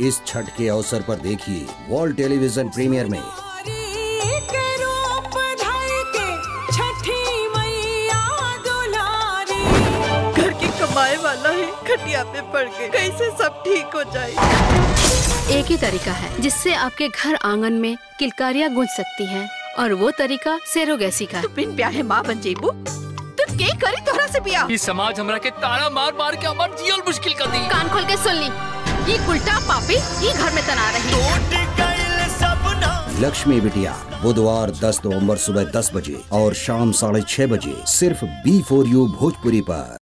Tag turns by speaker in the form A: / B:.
A: इस छठ के अवसर पर देखिए वर्ल्ड टेलीविज़न प्रीमियर में।
B: के के छठी मैया दुलारी।
C: घर की कमाए वाला है खटिया पे पड़ के कैसे सब ठीक हो जाए?
D: एक ही तरीका है जिससे आपके घर आँगन में किलकारियाँ गूंज सकती हैं और वो तरीका सेरोगेसी का।
C: तू बिन ब्याहे माँ बन जेबू। तू के करी तोहरा से बिया?
E: इस समाज हमरा के तारा मार मार के हमार जियल मुश्किल कर दी।
D: कान खोल के सुन ली। ये उल्टा पापी ये घर में तना रही।
A: लक्ष्मी बिटिया बुधवार 10 नवंबर सुबह 10 बजे और शाम साढ़े छह बजे सिर्फ़ बी फोर यू भोजपुरी पर।